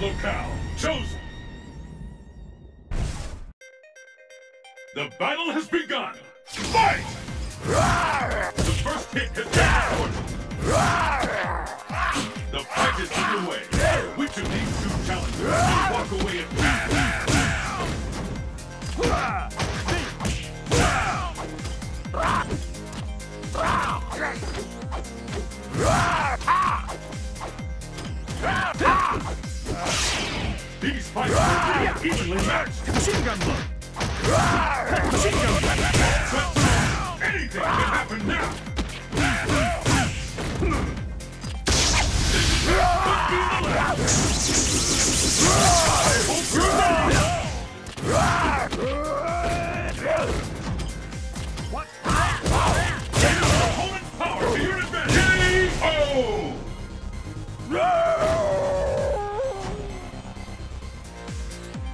Locale chosen. The battle has begun. Fight! The first hit has been. The fight is underway. Which of these two challengers will walk away in These fights will evenly. Machine gun blow! Machine gun blow! Anything can happen now. The.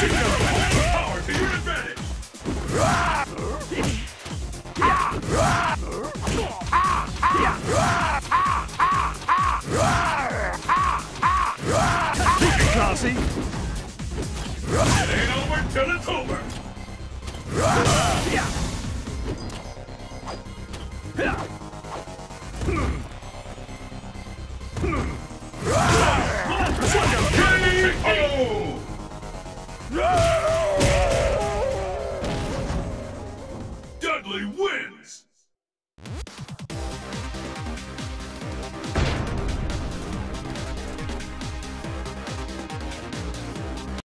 Machine. Keep it classy! It ain't over till it's over. you